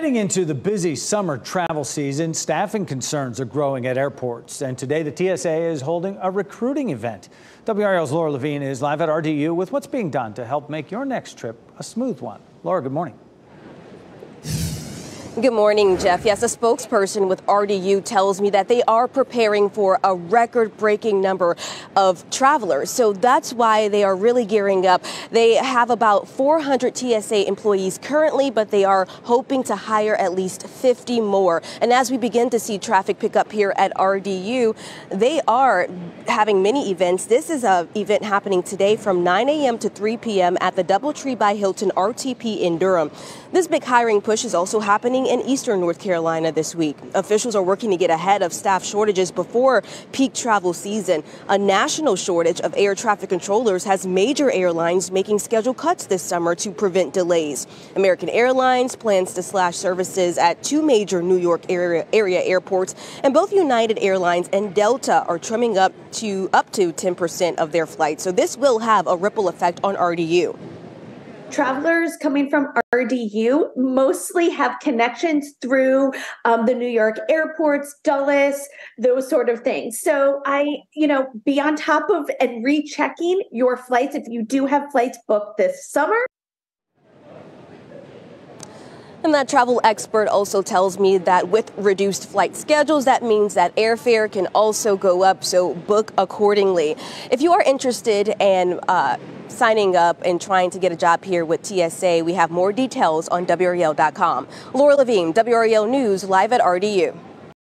Heading into the busy summer travel season, staffing concerns are growing at airports. And today, the TSA is holding a recruiting event. WRAL's Laura Levine is live at RDU with what's being done to help make your next trip a smooth one. Laura, good morning. Good morning, Jeff. Yes, a spokesperson with RDU tells me that they are preparing for a record breaking number of travelers. So that's why they are really gearing up. They have about 400 TSA employees currently, but they are hoping to hire at least 50 more. And as we begin to see traffic pick up here at RDU, they are having many events. This is an event happening today from 9 a.m. to 3 p.m. at the Doubletree by Hilton RTP in Durham. This big hiring push is also happening in eastern North Carolina this week. Officials are working to get ahead of staff shortages before peak travel season. A national shortage of air traffic controllers has major airlines making schedule cuts this summer to prevent delays. American Airlines plans to slash services at two major New York area, area airports, and both United Airlines and Delta are trimming up to up to 10% of their flights. So this will have a ripple effect on RDU travelers coming from RDU mostly have connections through um, the New York airports, Dulles, those sort of things. So I, you know, be on top of and rechecking your flights if you do have flights booked this summer. And that travel expert also tells me that with reduced flight schedules, that means that airfare can also go up, so book accordingly. If you are interested in uh, signing up and trying to get a job here with TSA, we have more details on WRAL.com. Laura Levine, WRAL News, live at RDU.